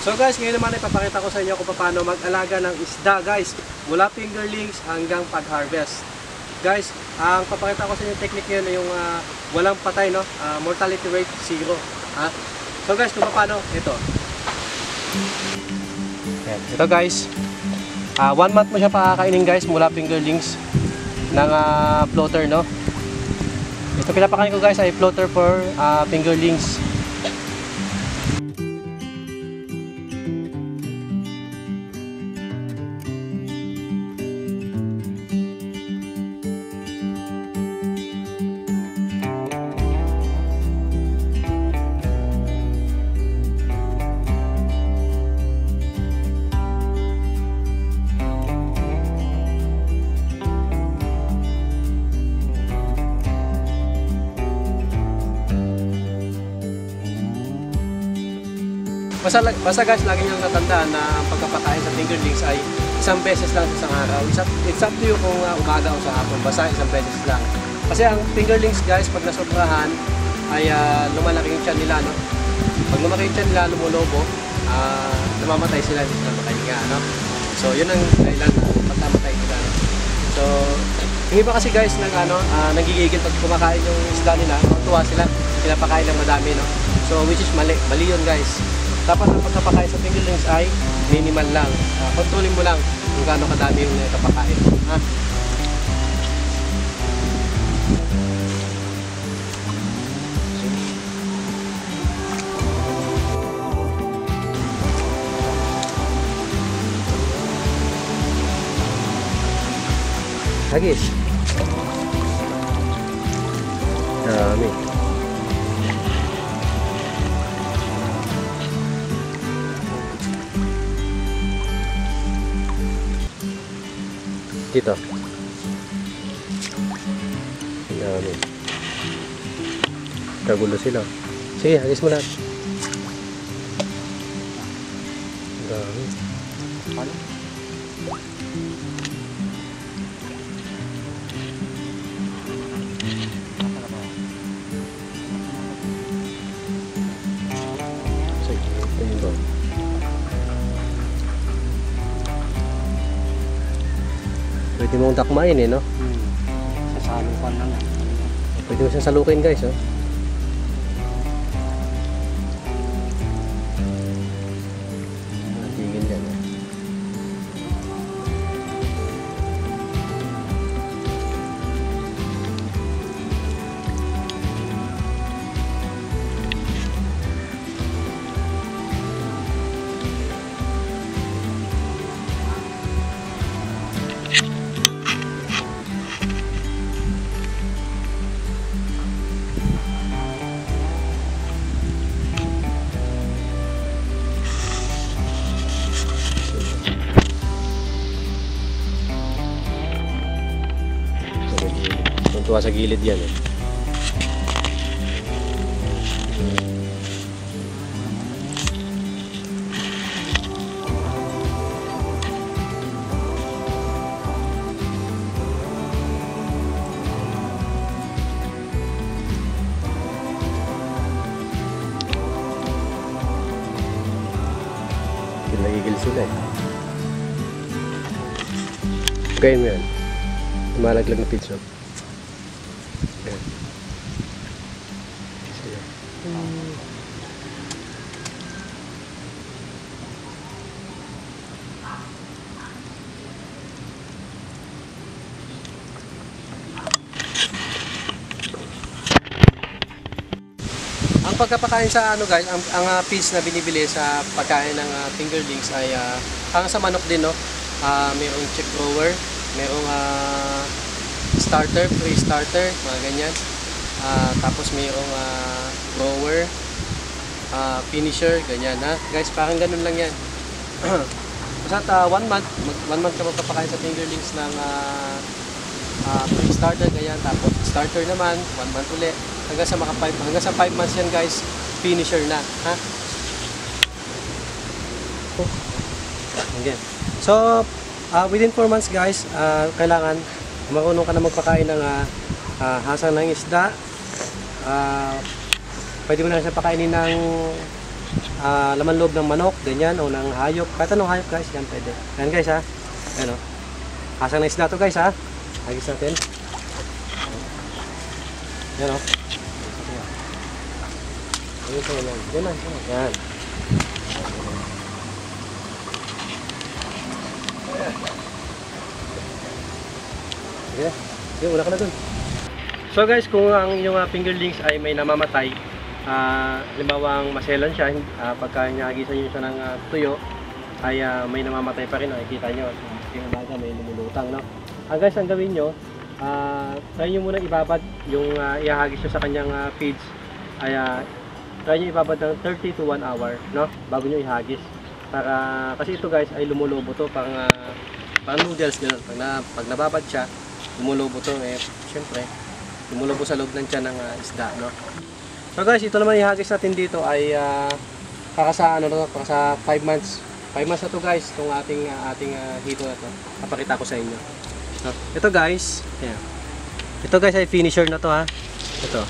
So guys, ngayon naman ipapakita ko sa inyo kung paano mag-alaga ng isda guys. Mula fingerlings hanggang pag-harvest. Guys, ang papakita ko sa inyo technique yun yung ah, walang patay, no? Ah, mortality rate zero. Ha? So guys, kung paano, ito. Ayan. Ito guys, ah, one month mo siya pakakainin guys mula fingerlings ng ah, floater, no? Ito pinapakain ko guys ay floater for ah, fingerlings. Basta, basta guys, lagi nyo natandaan na ang pagkapakain sa fingerlings ay isang beses lang sa isang araw. It's up, it's up to you kung uh, umaga o sa hapon. Basta isang beses lang. Kasi ang fingerlings guys, pag nasobrahan, ay uh, lumalaki yung tiyan nila. No? Pag lumaki yung tiyan nila, lumulobo, uh, namamatay sila, hindi sila makahinga. No? So, yun ang dahilan na pagkamatay nila. No? So, yung iba kasi guys, nang, ano, uh, nagigigil pag kumakain yung isda nila, tuwa sila, pinapakain ng madami. No? So, which is mali. Mali yun guys dapat ang pagkapakain sa fingerlings ay minimal lang. Uh, kontrolin mo lang kung gaano kadami yung kapakain. Ha? Hagis. Dami. Dito. Dami. Kagulo sila. Sige, hagis mo lahat. Dami. Sige, mong takmain eh, no? Hmm. Sasalukan lang. Pwede mo siyang salukin guys, oh. Tuntua sa gilid yan, eh. Nagigil sila eh. Gawin mo yan. Tumalaglag na pizza. Ayan. Sige. Ang pagkapakain sa ano guys, ang, ang uh, piece na binibili sa pagkain ng uh, fingerlings ay uh, hanggang sa manok din no. Uh, mayroong chick grower, mayroong ah, starter, pre-starter, mga ganyan. Ah, tapos mayroong ah, grower, ah, finisher, ganyan ha. Guys, parang ganun lang yan. Basta ah, one month, mag- one month ka magpapakain sa fingerlings ng ah, ah, pre-starter, ganyan. Tapos starter naman, one month ulit. Hanggang sa maka five, hanggang sa 5 months yan guys, finisher na. Ha? Again. So, ah, within 4 months guys, ah, kailangan marunong ka na magpakain ng ah, ah, hasang ng isda. Ah, pwede mo na siya pakainin ng ah, laman loob ng manok, ganyan, o ng hayop. Kahit anong hayop guys, yan pwede. Yan guys ha. Ayan o. Hasang na isda to guys ha. Hagis natin. Yan o. Ayun sa yan. Yan na. Yan. Sige na. Sige, ka na dun. So guys, kung ang inyong uh, fingerlings ay may namamatay, ah halimbawa ang maselan siya, ah, pagka inagisan nyo siya ng ah, tuyo, ay ah, may namamatay pa rin, nakikita nyo. Yung umaga may lumulutang, no? Ah, guys, ang gawin nyo, ah try nyo muna ibabad yung ah, ihahagis nyo sa kanyang ah, feeds, ay ah, try nyo ibabad ng 30 to 1 hour, no? Bago nyo ihagis. Para, kasi ito guys, ay lumulubo to, pang, ah, pang noodles, gano'n. Pag, na, pag nababad siya, lumulubo to, eh, syempre, lumulubo sa loob ng tiyan ng ah, isda, no? So guys, ito naman ihagis natin dito ay uh, kakasa ano na to, kakasa 5 months. 5 months na to guys, itong ating ah, ating uh, hito na to. Papakita ko sa inyo. No? Ito guys, ayan. Ito guys ay finisher na to ha. Ito.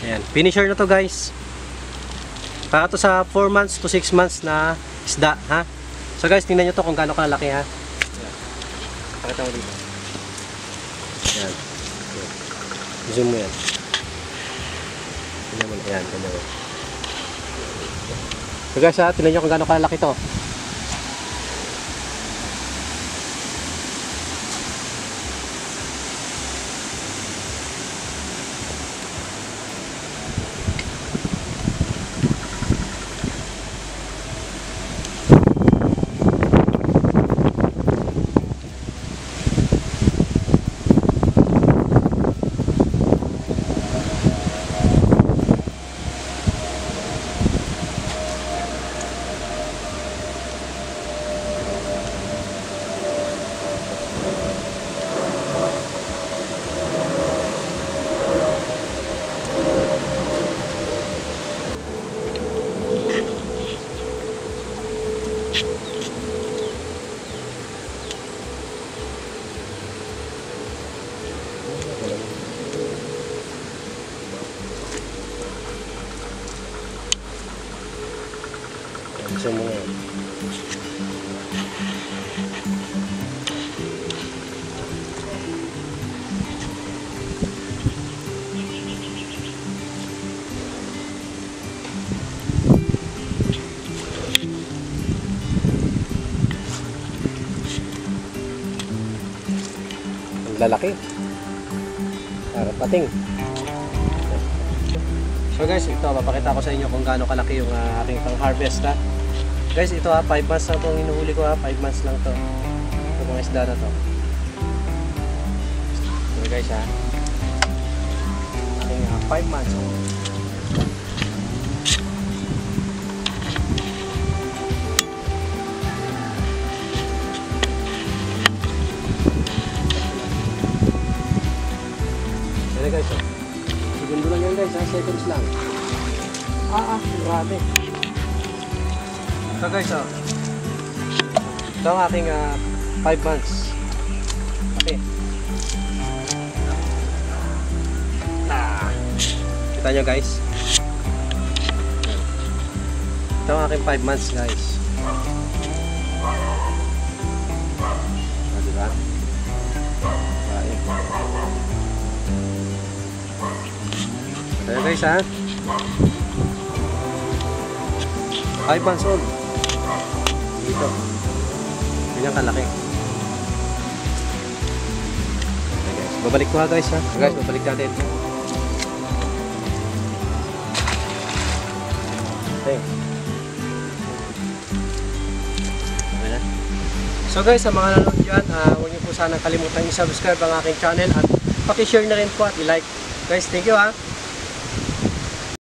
Ayan, finisher na to guys. Para to sa 4 months to 6 months na isda ha. So guys, tingnan nyo to kung gaano kalaki ha. Pakita mo dito. Ayan. Ayan. Zoom mo yan. Tingnan mo, ayan, tingnan mo. So guys ha, tingnan nyo kung gaano kalaki to. Yan. Ang lalaki. Para pating. So guys, ito papakita ko sa inyo kung gaano kalaki yung ah, aking pang-harvest ha. Guys, ito ha, 5 months na itong inuhuli ko ha, 5 months lang to. Ito mga isda na to. So guys ha. Aking 5 months. Yan guys, oh. Segundo lang yan guys, ha? seconds lang. Ah, ah, grabe. So guys, oh. Ito ang aking 5 months. Okay. Ah. Kita nyo guys. Ito ang aking 5 months guys. Ah, diba? Ayan guys ha. 5 months old. Dito. Ganyan kalaki. Okay guys. Babalik ko ha guys ha. Guys, babalik natin. Okay. So guys, sa mga nanonood dyan, ah, huwag niyo po sana kalimutan i-subscribe ang aking channel at pakishare na rin po at i-like. Guys, thank you ha.